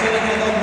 Until